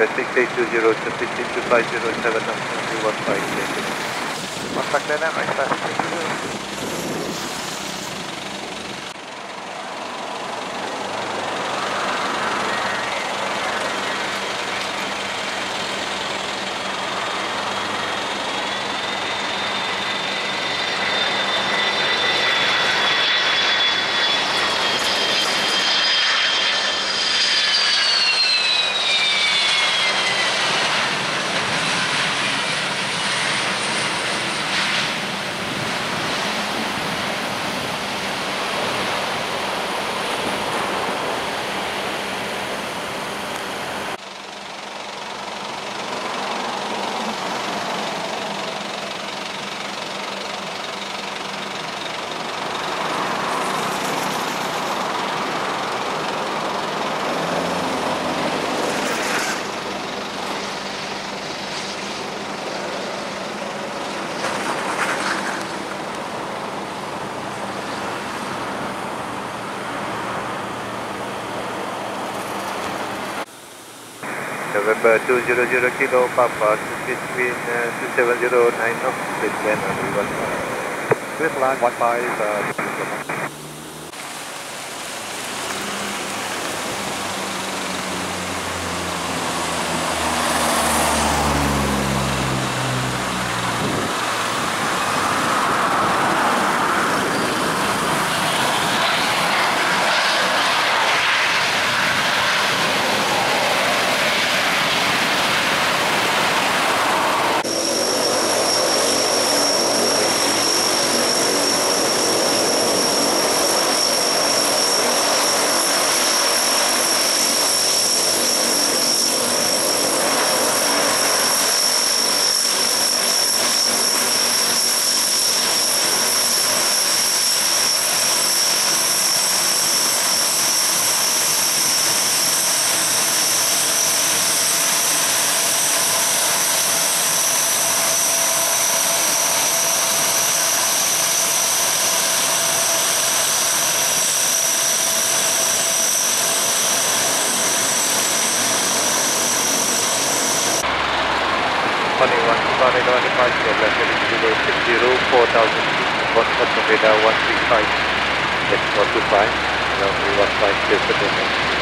Pacific 820 to 16250 7 Contact Dynamics, Pacific November 200 Kilo Papa, between uh, 2709 knots, please land on the 15. Clear to land 15, uh, Funny one, sorry, no departure, left heading 060, 4000 feet, contact radar 135, that's 425, runway 15, clear for.